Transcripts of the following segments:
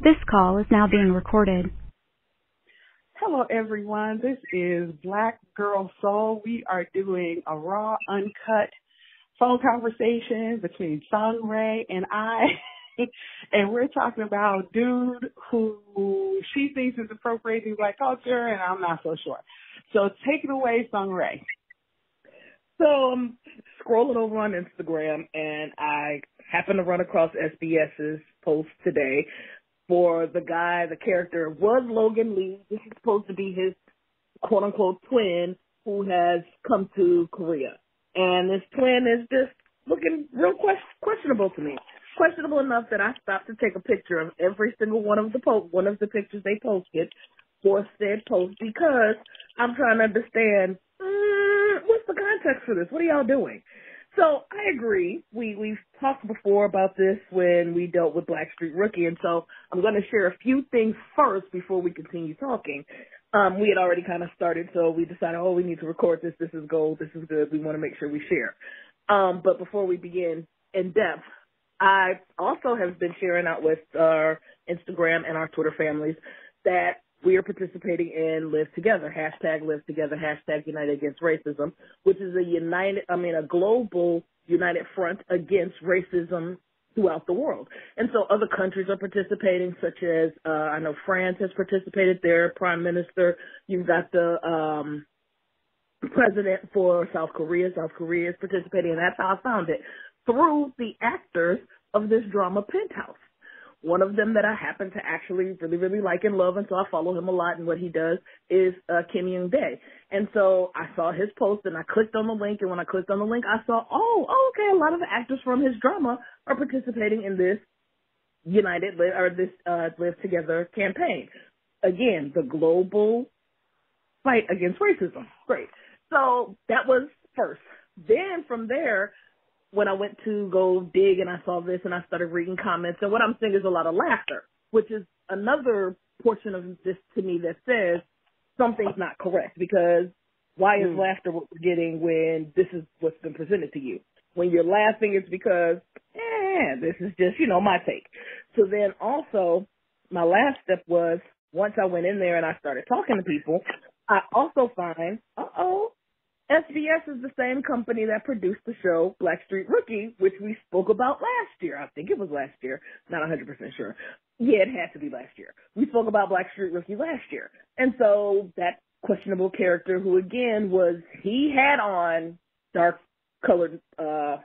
This call is now being recorded. Hello, everyone. This is Black Girl Seoul. We are doing a raw, uncut phone conversation between Song Rae and I. and we're talking about dude who she thinks is appropriating black culture, and I'm not so sure. So take it away, Song Rae. So I'm scrolling over on Instagram, and I happen to run across SBS's post today for the guy, the character was Logan Lee. This is supposed to be his quote unquote twin who has come to Korea. And this twin is just looking real questionable to me. Questionable enough that I stopped to take a picture of every single one of the po- one of the pictures they posted for said post because I'm trying to understand mm, what's the context for this. What are y'all doing? So I agree. We we've talked before about this when we dealt with Backstreet Rookie, and so I'm going to share a few things first before we continue talking. Um, we had already kind of started, so we decided, oh, we need to record this. This is gold. This is good. We want to make sure we share. Um, but before we begin in depth, I also have been sharing out with our Instagram and our Twitter families that we are participating in Live Together, hashtag Live Together, hashtag United Against Racism, which is a united, I mean, a global united front against racism throughout the world. And so other countries are participating, such as, uh, I know France has participated, their prime minister. You've got the, um, president for South Korea. South Korea is participating, and that's how I found it through the actors of this drama Penthouse. One of them that I happen to actually really, really like and love, and so I follow him a lot. And what he does is uh, Kim Young Dae. And so I saw his post, and I clicked on the link. And when I clicked on the link, I saw, oh, oh okay, a lot of the actors from his drama are participating in this United or this uh, Live Together campaign. Again, the global fight against racism. Great. So that was first. Then from there, when I went to go dig and I saw this and I started reading comments and what I'm seeing is a lot of laughter, which is another portion of this to me that says something's not correct because why is mm. laughter what we're getting when this is what's been presented to you? When you're laughing, it's because, eh, this is just, you know, my take. So then also, my last step was once I went in there and I started talking to people, I also find, uh oh, SBS is the same company that produced the show Backstreet Rookie, which we spoke about last year. I think it was last year. Not 100% sure. Yeah, it had to be last year. We spoke about Backstreet Rookie last year. And so that questionable character who again was, he had on dark colored, uh,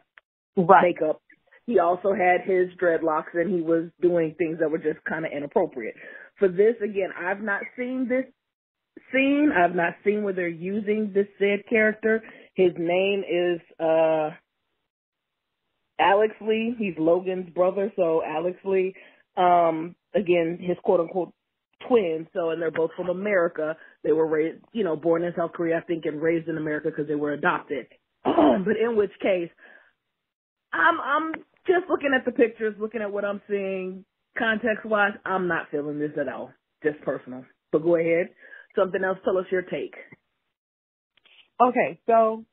right. makeup. He also had his dreadlocks and he was doing things that were just kind of inappropriate. For this, again, I've not seen this seen. I've not seen where they're using this said character. His name is uh Alex Lee. He's Logan's brother, so Alex Lee. Um, again, his quote unquote twins. So, and they're both from America. They were raised, you know, born in South Korea, I think, and raised in America because they were adopted. but in which case, I'm I'm just looking at the pictures, looking at what I'm seeing, context wise. I'm not feeling this at all. Just personal. But go ahead something else. Tell us your take. Okay, so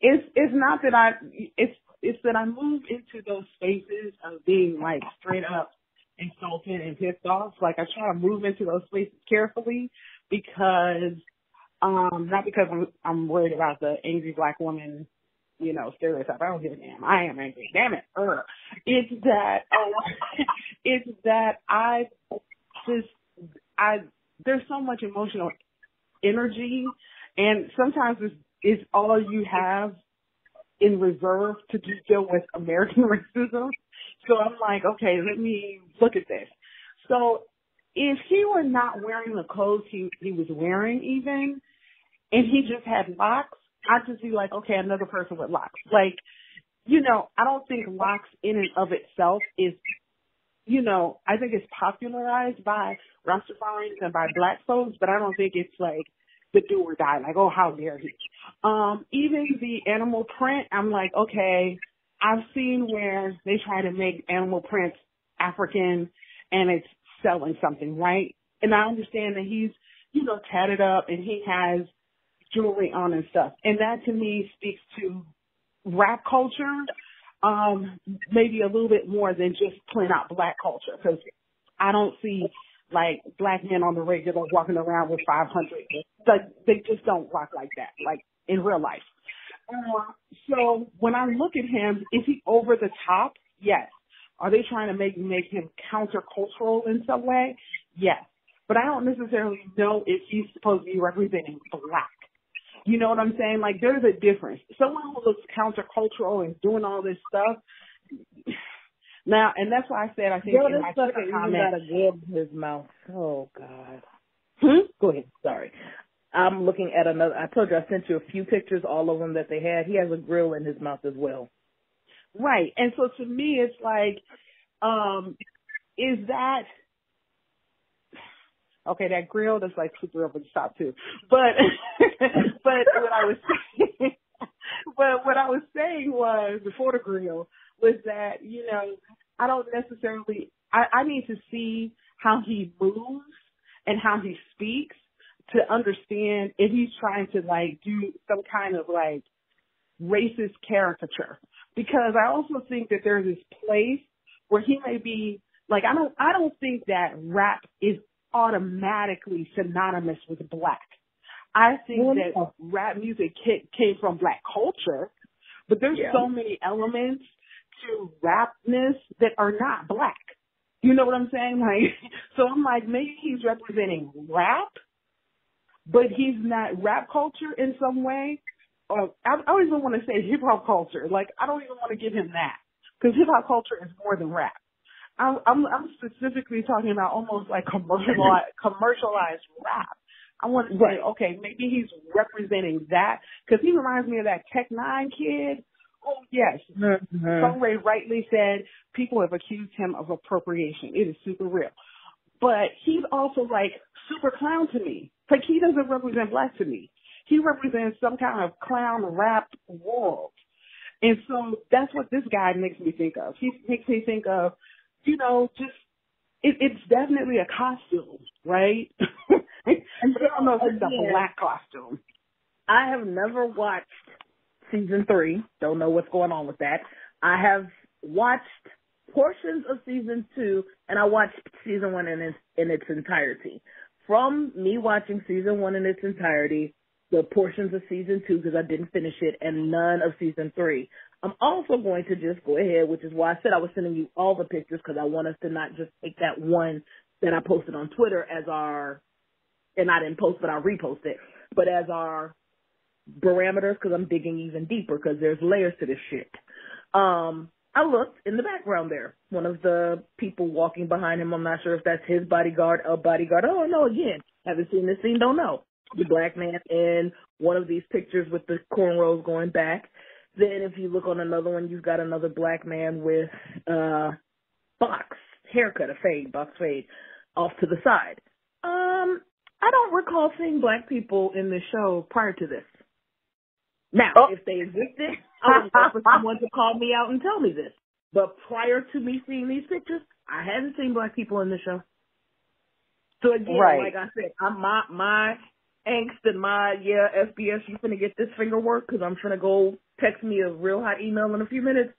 it's it's not that I it's it's that I moved into those spaces of being like straight up insulted and pissed off. Like I try to move into those spaces carefully because um not because I'm I'm worried about the angry black woman, you know, stereotype. I don't give a damn. I am angry. Damn it. It's that oh it's that I just I there's so much emotional energy, and sometimes it's, it's all you have in reserve to just deal with American racism. So I'm like, okay, let me look at this. So if he were not wearing the clothes he he was wearing, even, and he just had locks, I'd just be like, okay, another person with locks. Like, you know, I don't think locks in and of itself is you know, I think it's popularized by Rastafarians and by black folks, but I don't think it's like the do or die, like, oh, how dare he. Um, even the animal print, I'm like, okay, I've seen where they try to make animal prints African and it's selling something, right? And I understand that he's, you know, tatted up and he has jewelry on and stuff. And that to me speaks to rap culture um, maybe a little bit more than just plain out black culture. Because I don't see like black men on the regular walking around with 500. Like they just don't rock like that, like in real life. Uh, so when I look at him, is he over the top? Yes. Are they trying to make make him countercultural in some way? Yes. But I don't necessarily know if he's supposed to be representing black. You know what I'm saying? Like there's a difference. Someone who looks countercultural and doing all this stuff. Now, and that's why I said I think Yo, this my sucker Twitter even comment. got a grill in his mouth. Oh God. Hmm? Go ahead. Sorry. I'm looking at another. I told you I sent you a few pictures, all of them that they had. He has a grill in his mouth as well. Right. And so to me, it's like, um, is that okay? That grill that's like super over the top too. But but what I was saying, but what I was saying was before the grill was that you know I don't necessarily I, I need to see how he moves and how he speaks to understand if he's trying to like do some kind of like racist caricature because I also think that there's this place where he may be like I don't I don't think that rap is automatically synonymous with black. I think that rap music came from black culture, but there's Yeah. so many elements to rapness that are not black. You know what I'm saying? Like, so I'm like, maybe he's representing rap, but he's not rap culture in some way. Or I, I don't even want to say hip hop culture. Like, I don't even want to give him that because hip hop culture is more than rap. I'm, I'm, I'm specifically talking about almost like commercialized, commercialized rap. I want to say, okay, maybe he's representing that because he reminds me of that Tech Nine kid. Oh yes, Mm-hmm. Ray rightly said people have accused him of appropriation. It is super real. But he's also like super clown to me. Like he doesn't represent black to me. He represents some kind of clown rap world. And so that's what this guy makes me think of. He makes me think of, you know, just it, it's definitely a costume, right? but I don't know if it's a black costume. I have never watched season three. Don't know what's going on with that. I have watched portions of season two, and I watched season one in its in its entirety. From me watching season one in its entirety, the portions of season two because I didn't finish it, and none of season three. I'm also going to just go ahead, which is why I said I was sending you all the pictures because I want us to not just take that one that I posted on Twitter as our, and I didn't post, but I reposted, but as our parameters because I'm digging even deeper because there's layers to this shit. Um, I looked in the background there. One of the people walking behind him, I'm not sure if that's his bodyguard, a bodyguard. Oh no, again, haven't seen this scene, don't know. The black man in one of these pictures with the cornrows going back. Then if you look on another one, you've got another black man with uh box haircut, a fade, box fade, off to the side. Um, I don't recall seeing black people in this show prior to this. Now, Oh. if they existed, I would love for someone to call me out and tell me this. But prior to me seeing these pictures, I hadn't seen black people in the show. So again, Right. like I said, I'm my my angst and my yeah SBS, you finna get this finger work because I'm finna go text me a real hot email in a few minutes.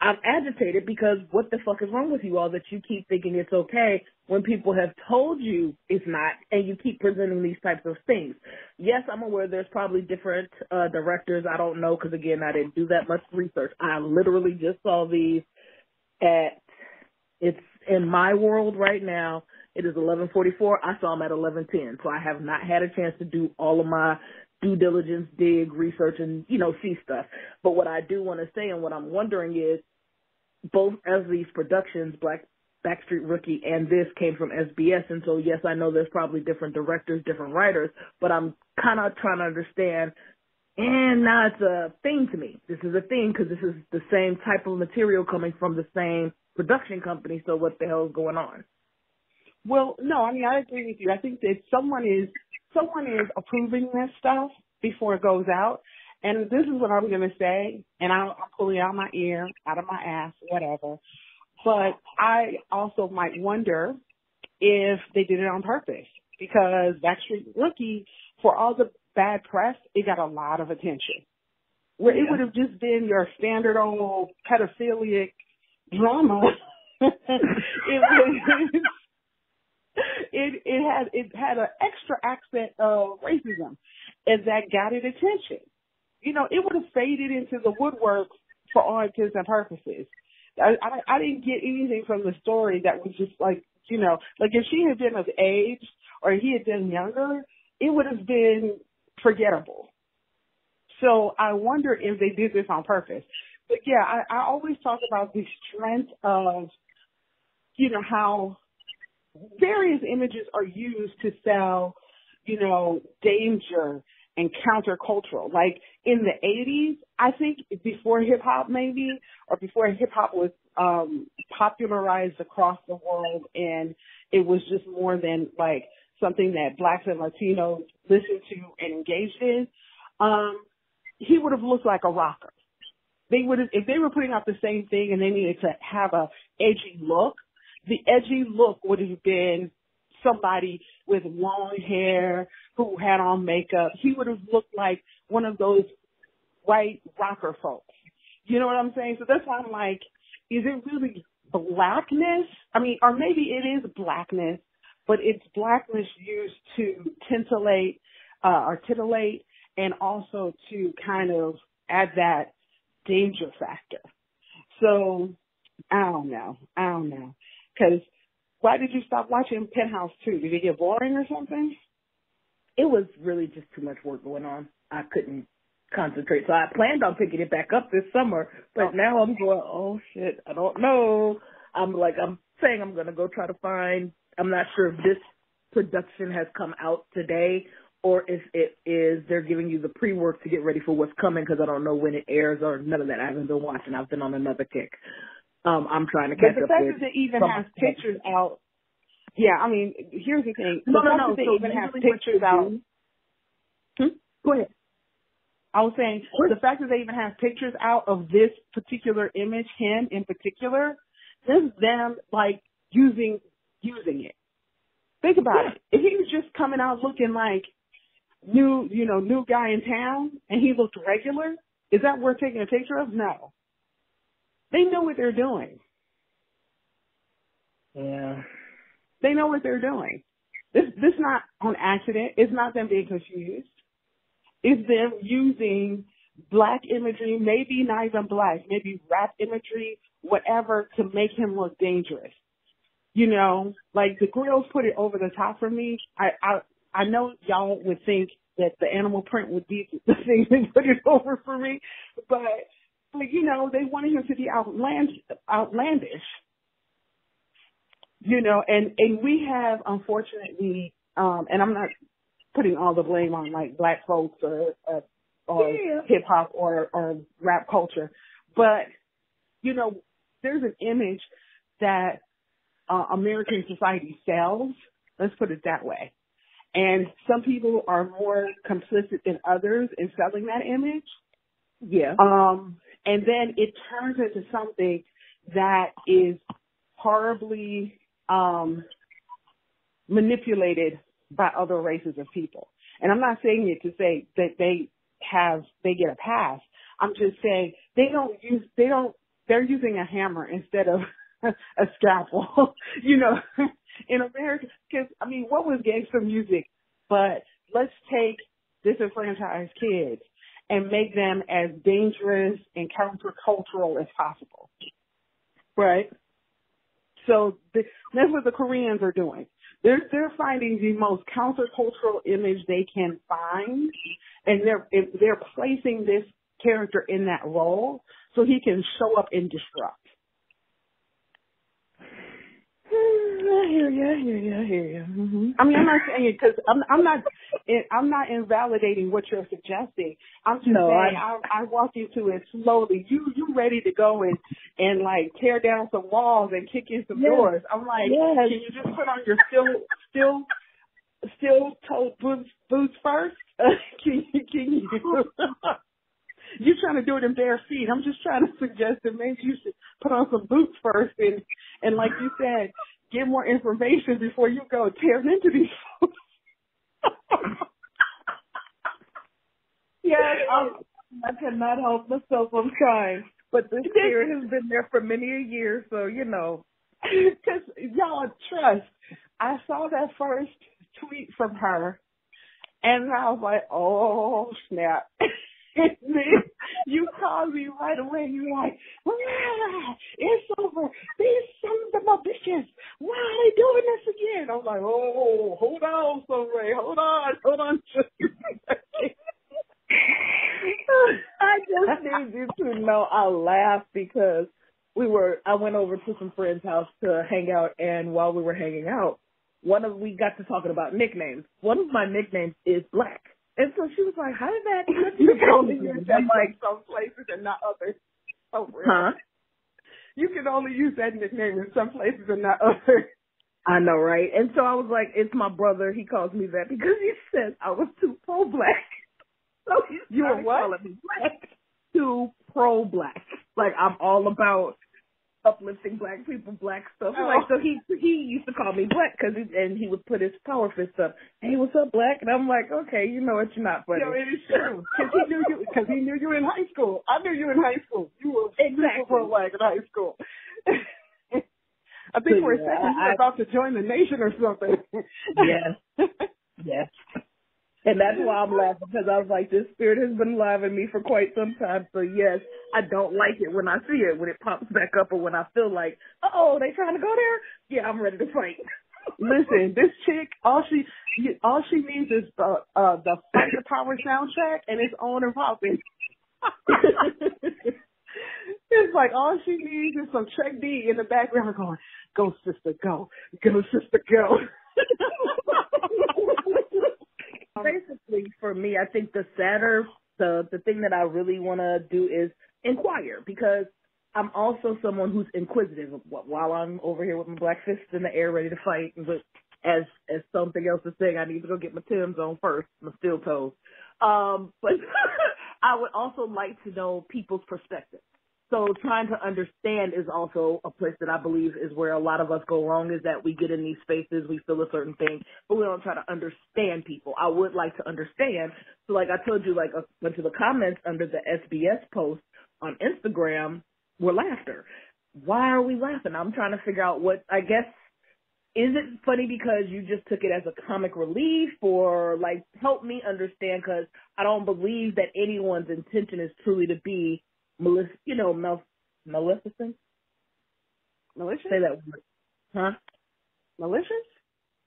I'm agitated because what the fuck is wrong with you all that you keep thinking it's okay when people have told you it's not and you keep presenting these types of things. Yes, I'm aware there's probably different uh directors. I don't know because again, I didn't do that much research. I literally just saw these at it's in my world right now. It is 11:44. I saw them at 11:10, so I have not had a chance to do all of my due diligence, dig, research, and you know see stuff. But what I do want to say and what I'm wondering is, both of these productions, Black Backstreet Rookie and this came from SBS, and so yes, I know there's probably different directors, different writers, but I'm kind of trying to understand. And now it's a thing to me. This is a thing because this is the same type of material coming from the same production company. So what the hell is going on? Well, no, I mean I agree with you. I think that someone is someone is approving this stuff before it goes out. And this is what I'm going to say, and I, I'm pulling out my ear, out of my ass, whatever. But I also might wonder if they did it on purpose because Backstreet Rookie, for all the bad press, it got a lot of attention. Where it would have just been your standard old pedophilic drama. it was had it had an extra accent of racism, and that got it attention. You know, it would have faded into the woodwork for all intents and purposes. I, I I didn't get anything from the story that was just like you know, like if she had been of age or he had been younger, it would have been forgettable. So I wonder if they did this on purpose. But yeah, I, I always talk about the strength of, you know, how various images are used to sell, you know, danger and countercultural. Like in the 80s, I think before hip hop maybe, or before hip hop was um popularized across the world and it was just more than like something that blacks and Latinos listened to and engaged in, um, he would have looked like a rocker. They would have, if they were putting out the same thing and they needed to have a edgy look, the edgy look would have been somebody with long hair who had on makeup. He would have looked like one of those white rocker folks. You know what I'm saying? So that's why I'm like, is it really blackness? I mean, or maybe it is blackness, but it's blackness used to titillate, uh, or titillate and also to kind of add that danger factor. So I don't know. I don't know. Cause why did you stop watching Penthouse 2? Did it get boring or something? It was really just too much work going on. I couldn't concentrate. So I planned on picking it back up this summer, but oh. now I'm going, oh shit, I don't know. I'm like, I'm saying I'm going to go try to find, I'm not sure if this production has come out today or if it is they're giving you the pre-work to get ready for what's coming because I don't know when it airs or none of that. I haven't been watching. I've been on another kick. Um, I'm trying to catch but the up fact with. that it even has pictures out. Yeah, I mean, here's the thing. No, the no, fact no. that they So even have pictures out. Hmm? Go ahead. I was saying the fact that they even have pictures out of this particular image, him in particular, this is them like using using it. Think about Yeah. it. If he was just coming out looking like new, you know, new guy in town and he looked regular, is that worth taking a picture of? No. They know what they're doing. Yeah. They know what they're doing. This this not on accident. It's not them being confused. It's them using black imagery, maybe not even black, maybe rap imagery, whatever, to make him look dangerous. You know, like the grills put it over the top for me. I I I know y'all would think that the animal print would be the thing that put it over for me, but but you know they wanted him to be outland outlandish. You know, and and we have unfortunately, um, and I'm not putting all the blame on like black folks or or, or Yeah. hip hop or or rap culture, but you know, there's an image that uh, American society sells. Let's put it that way. And some people are more complicit than others in selling that image. Yeah. Um, and then it turns into something that is horribly um, manipulated by other races of people. And I'm not saying it to say that they have they get a pass. I'm just saying they don't use they don't they're using a hammer instead of a scalpel. you know, in America, because I mean, what was gangster music? But let's take disenfranchised kids and make them as dangerous and countercultural as possible. Right? So th- that's what the Koreans are doing. They're they're finding the most countercultural image they can find, and they're they're placing this character in that role so he can show up and disrupt. I hear you. I hear you. I hear you. Mm-hmm. I mean, I'm not saying it because I'm I'm not I'm not invalidating what you're suggesting. I'm just No, saying I, I walk you to it slowly. You you ready to go and and like tear down some walls and kick in some Yes. doors. I'm like, Yes. can you just put on your still still still toe boots boots first? can you can you? You're trying to do it in bare feet. I'm just trying to suggest that maybe you should put on some boots first and and like you said, get more information before you go tearing into these folks. Yes, I'm, I cannot help myself. I'm trying, but this fear has been there for many a year. So you know, Because y'all trust. I saw that first tweet from her, and I was like, oh snap. and then you called me right away. You're like, ah, it's over. These sons of a bitches. Why are they doing this again? I'm like, oh, hold on, Song Rae. Hold on, hold on. I just need you to know I laughed because we were I went over to some friend's house to hang out and while we were hanging out, one of we got to talking about nicknames. One of my nicknames is Black. And so she was like, How did that you can only use that like some places and not others. Oh really? Huh? You can only use that nickname in some places and not others. I know, right? And so I was like, It's my brother, he calls me that because he says I was too pro black. So he's You were what? calling me black. Too pro black. Like I'm all about uplifting black people, black stuff. Oh. Like so, he he used to call me black because and he would put his power fist up. Hey, what's up, black? And I'm like, okay, you know what? You're not funny. Yo, it is true. Because he knew you. Because he knew you in high school. I knew you in high school. You were Exactly. super black in high school. I think So, for a yeah, second you were I- about to join the nation or something. Yes. yes. And that's why I'm laughing because I was like, this spirit has been alive in me for quite some time. So yes, I don't like it when I see it when it pops back up or when I feel like, oh, they trying to go there. Yeah, I'm ready to fight. Listen, this chick, all she all she needs is the uh the Fight the Power soundtrack, and it's on and popping. it's like all she needs is some Chuck D in the background going, "Go sister, go, go sister, go." Basically, for me, I think the sadder, the the thing that I really want to do is inquire because I'm also someone who's inquisitive. While I'm over here with my black fists in the air, ready to fight, but as as something else is saying, I need to go get my Tim's on first, my steel toes. Um, but I would also like to know people's perspective. So trying to understand is also a place that I believe is where a lot of us go wrong is that we get in these spaces, we feel a certain thing, but we don't try to understand people. I would like to understand. So like I told you, like a bunch of the comments under the SBS post on Instagram were laughter. Why are we laughing? I'm trying to figure out what, I guess, is it funny because you just took it as a comic relief or like help me understand because I don't believe that anyone's intention is truly to be malicious, you know, mal- maleficent. Malicious? Say that word. Huh? Malicious?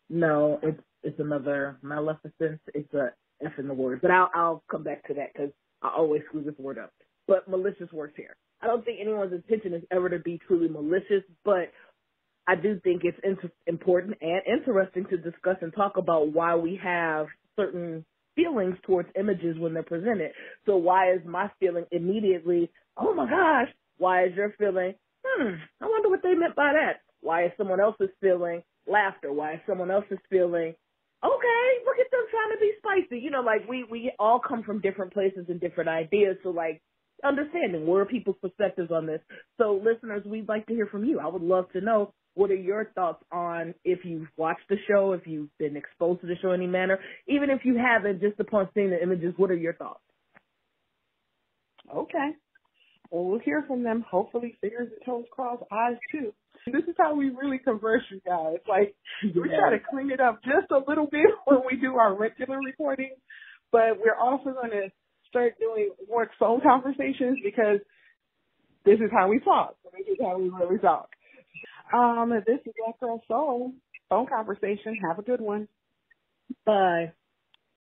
No, it's it's another maleficence. It's a F in the word, but I'll I'll come back to that because I always screw this word up. But malicious works here. I don't think anyone's intention is ever to be truly malicious, but I do think it's inter- important and interesting to discuss and talk about why we have certain feelings towards images when they're presented. So why is my feeling immediately, oh my gosh? Why is your feeling, hmm, I wonder what they meant by that? Why is someone else's feeling laughter? Why is someone else's feeling, okay, look at them trying to be spicy? You know, like we, we all come from different places and different ideas. So like understanding where are people's perspectives on this. So listeners, we'd like to hear from you. I would love to know what are your thoughts on if you've watched the show, if you've been exposed to the show in any manner, even if you haven't, just upon seeing the images, what are your thoughts? Okay. Well, we'll hear from them. Hopefully, fingers and toes crossed, eyes too. This is how we really converse, you guys. Like we try to clean it up just a little bit when we do our regular reporting, but we're also going to start doing more phone conversations because this is how we talk. This is how we really talk. Um, this is Black Girl Seoul phone conversation. Have a good one. Bye.